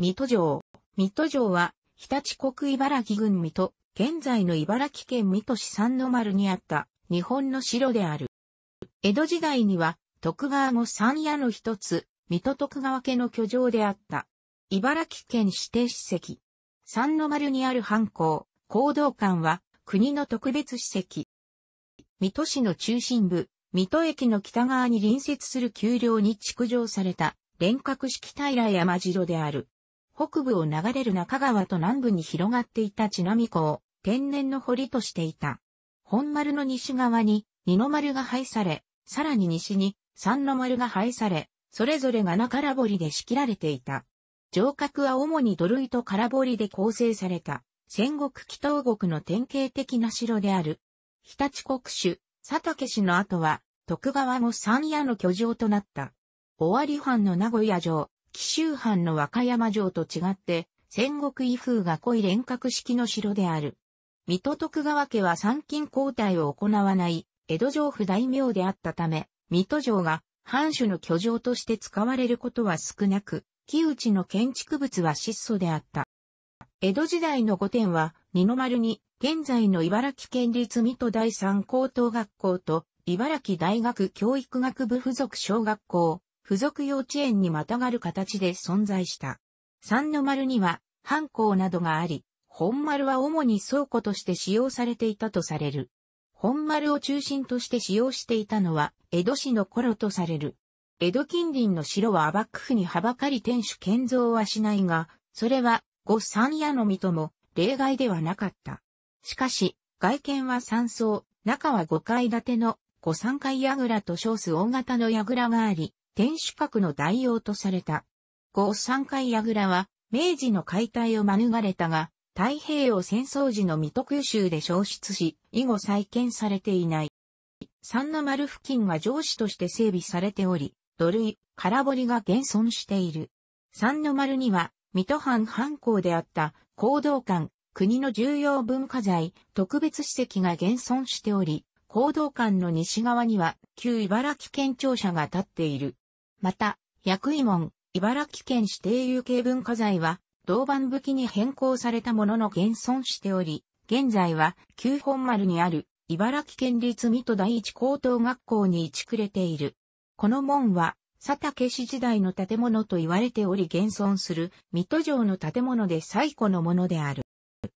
水戸城。水戸城は、日立国茨城郡水戸、現在の茨城県水戸市三の丸にあった日本の城である。江戸時代には、徳川の三屋の一つ、水戸徳川家の居城であった。茨城県指定史跡。三の丸にある藩校、行動館は国の特別史跡。水戸市の中心部、水戸駅の北側に隣接する丘陵に築城された連閣式平山城である。北部を流れる中川と南部に広がっていたちなみ湖を天然の堀としていた。本丸の西側に二の丸が配され、さらに西に三の丸が配され、それぞれが中ら堀で仕切られていた。城郭は主に土塁と空堀で構成された戦国祈祷国の典型的な城である。日立国主、佐竹氏の後は、徳川後三夜の居城となった。尾張藩の名古屋城、紀州藩の和歌山城と違って、戦国威風が濃い連閣式の城である。水戸徳川家は参勤交代を行わない江戸城府大名であったため、水戸城が藩主の居城として使われることは少なく、木内の建築物は質素であった。江戸時代の御殿は、二の丸に現在の茨城県立水戸第三高等学校と、茨城大学教育学部附属小学校、附属幼稚園にまたがる形で存在した。三の丸には、藩校などがあり、本丸は主に倉庫として使用されていたとされる。本丸を中心として使用していたのは、江戸市の頃とされる。江戸近隣の城は幕府にはばかり天守建造はしないが、それは、五三屋の水戸も例外ではなかった。しかし、外見は三層、中は五階建ての五三階櫓と称す大型の櫓があり、天守閣の代用とされた。五三階櫓は、明治の解体を免れたが、太平洋戦争時の水戸空襲で消失し、以後再建されていない。三の丸付近は上司として整備されており、土塁、空堀が現存している。三の丸には、水戸藩藩校であった行動館、国の重要文化財、特別史跡が現存しており、行動館の西側には、旧茨城県庁舎が建っている。また、薬医門、茨城県指定有形文化財は、銅板武器に変更されたものの現存しており、現在は、旧本丸にある、茨城県立水戸第一高等学校に移築れている。この門は、佐竹氏時代の建物と言われており現存する水戸城の建物で最古のものである。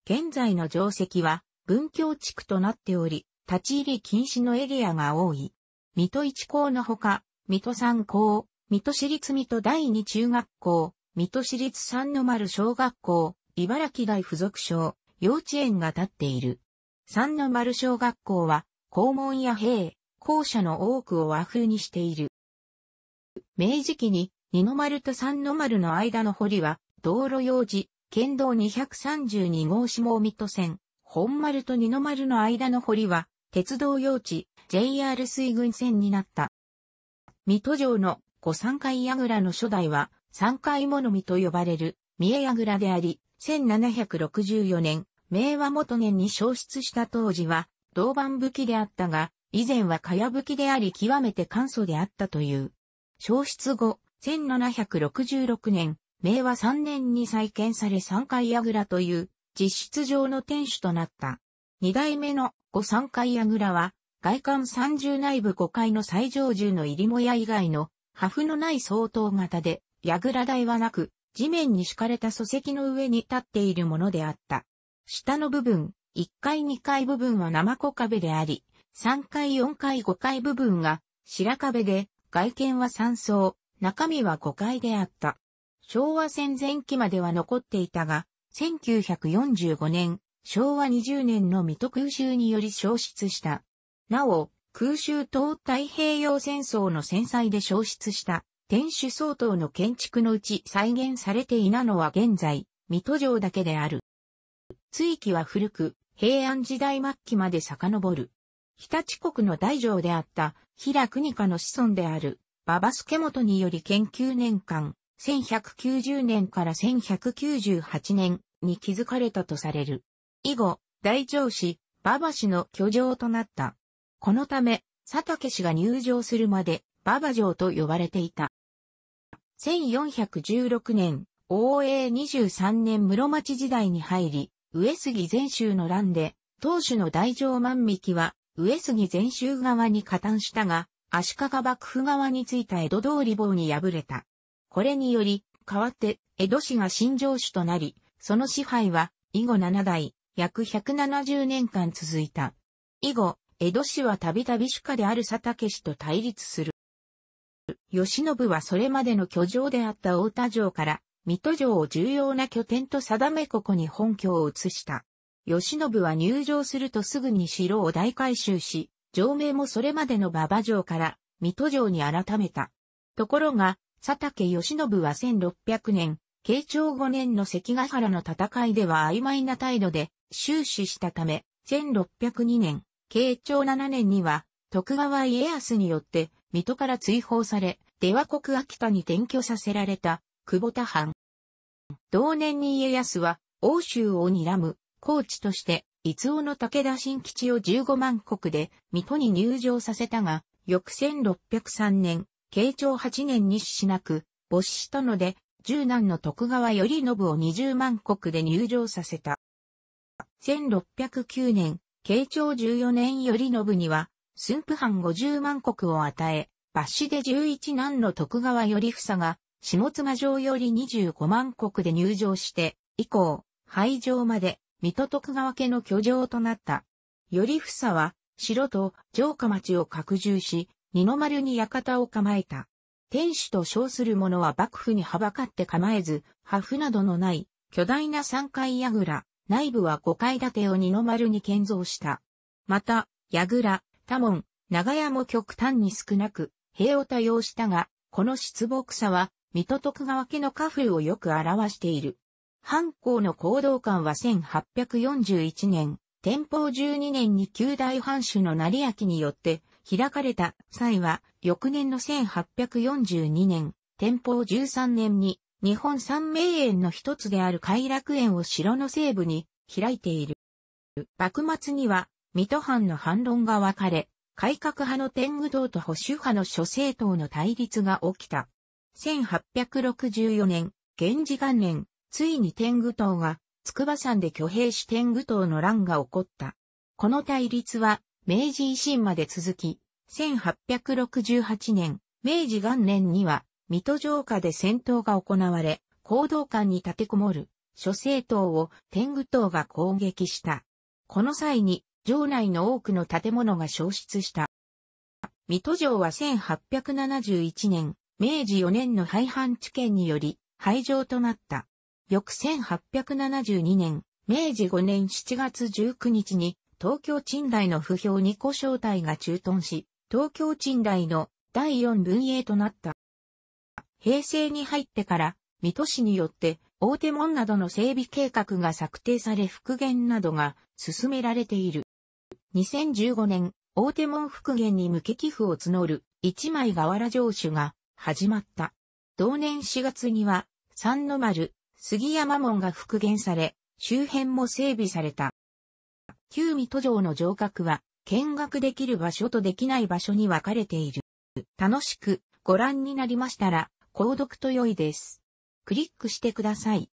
現在の城跡は文教地区となっており、立ち入り禁止のエリアが多い。水戸一高のほか、水戸三高、水戸市立水戸第二中学校、水戸市立三の丸小学校、茨城大附属小、幼稚園が建っている。三の丸小学校は、校門や兵、校舎の多くを和風にしている。明治期に二の丸と三の丸の間の堀は道路用事、県道232号下水戸線、本丸と二の丸の間の堀は鉄道用地 JR 水軍線になった。水戸城の五三階櫓の初代は三階物見と呼ばれる三重櫓であり、1764年、明和元年に消失した当時は銅板武器であったが、以前は茅武器であり極めて簡素であったという。消失後、1766年、明和3年に再建され三階櫓という実質上の天守となった。二代目の五三階櫓は、外観三重内部5階の最上重の入りもや以外の、破風のない相当型で、櫓台はなく、地面に敷かれた礎石の上に立っているものであった。下の部分、1階2階部分は生子壁であり、3階4階5階部分が白壁で、外見は三層、中身は5階であった。昭和戦前期までは残っていたが、1945年、昭和20年の水戸空襲により消失した。なお、空襲東太平洋戦争の戦災で消失した天守相当の建築のうち再現されていなのは現在、水戸城だけである。追記は古く、平安時代末期まで遡る。日立国の大城であった平国家の子孫である馬場助本により研究年間1190年から1198年に築かれたとされる。以後、大城市馬場氏の居城となった。このため、佐竹氏が入城するまで馬場城と呼ばれていた。1416年、応永23年室町時代に入り、上杉全州の乱で、当主の大乗万引は、上杉全州側に加担したが、足利幕府側についた江戸通り棒に敗れた。これにより、代わって江戸市が新城主となり、その支配は以後7代、約170年間続いた。以後、江戸市はたびたび主家である佐竹氏と対立する。吉信はそれまでの居城であった大田城から、水戸城を重要な拠点と定めここに本拠を移した。吉信は入城するとすぐに城を大改修し、城名もそれまでの馬場城から水戸城に改めた。ところが、佐竹義信は1600年、慶長5年の関ヶ原の戦いでは曖昧な態度で終始したため、1602年、慶長7年には、徳川家康によって水戸から追放され、出羽国秋田に転居させられた久保田藩。同年に家康は、欧州を睨む、高知として、伊尾の武田新吉を15万石で、水戸に入城させたが、翌1603年、慶長8年に死なく、没したので、十男の徳川頼信を20万石で入城させた。1609年、慶長14年頼信には、駿府藩50万石を与え、抜子で11男の徳川頼房が、下妻城より25万石で入城して、以降、廃城まで、水戸徳川家の居城となった。頼房は、城と城下町を拡充し、二の丸に館を構えた。天守と称するものは幕府にはばかって構えず、破風などのない巨大な三階櫓、内部は五階建てを二の丸に建造した。また、櫓、多門、長屋も極端に少なく、塀を多用したが、この失木さは、水戸徳川家の家風をよく表している。藩校の行動官は1841年、天保12年に旧大藩主の成明によって開かれた際は、翌年の1842年、天保13年に、日本三名園の一つである偕楽園を城の西部に開いている。幕末には、水戸藩の反論が分かれ、改革派の天狗党と保守派の諸政党の対立が起きた。1864年、源氏元年、ついに天狗党が、筑波山で挙兵し天狗党の乱が起こった。この対立は、明治維新まで続き、1868年、明治元年には、水戸城下で戦闘が行われ、行動館に立てこもる、諸政党を天狗党が攻撃した。この際に、城内の多くの建物が消失した。水戸城は1871年、明治4年の廃藩置県により、廃城となった。翌1872年、明治5年7月19日に、東京賃代の不評二個招待が駐屯し、東京賃代の第四分営となった。平成に入ってから、水戸市によって大手門などの整備計画が策定され復元などが進められている。2015年、大手門復元に向け寄付を募る一枚瓦城主が始まった。同年4月には、三の丸、杉山門が復元され、周辺も整備された。旧水戸城の城郭は、見学できる場所とできない場所に分かれている。楽しくご覧になりましたら、購読と良いです。クリックしてください。